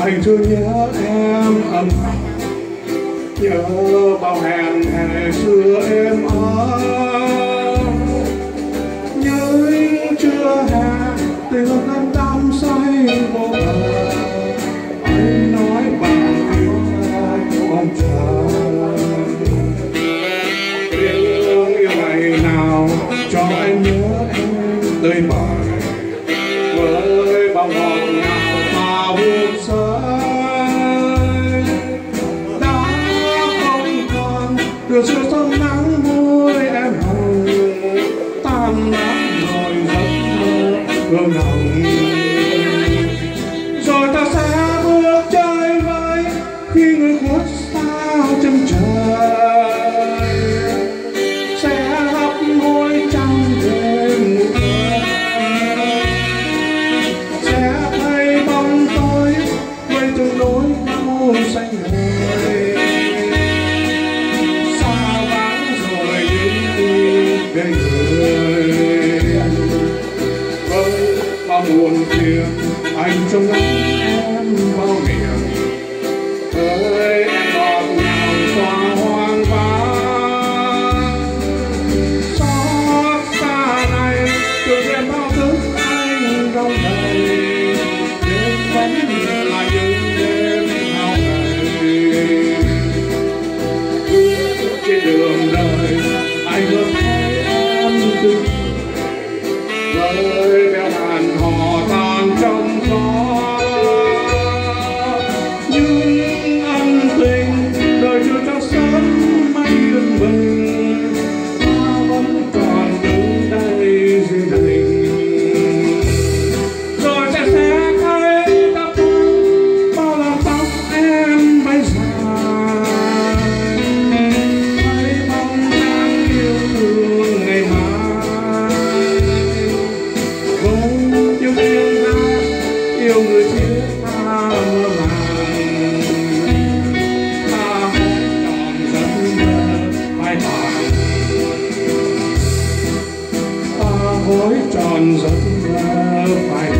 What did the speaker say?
anh thương nhớ em âm nhớ bao hẹn hè xưa em ấm. Nhớ chưa hè tình thân đắm say vô bờ anh nói bằng tiếng mong chờ. Yêu yêu ngày nào cho anh nhớ em tươi bời với bao ngọt còn được sự sớm nắng môi em hồng tan nát rồi giấc mơ hương hồng bao buồn phiền anh trông ngóng em bao niềm ơi mỗi tròn giấc mơ phải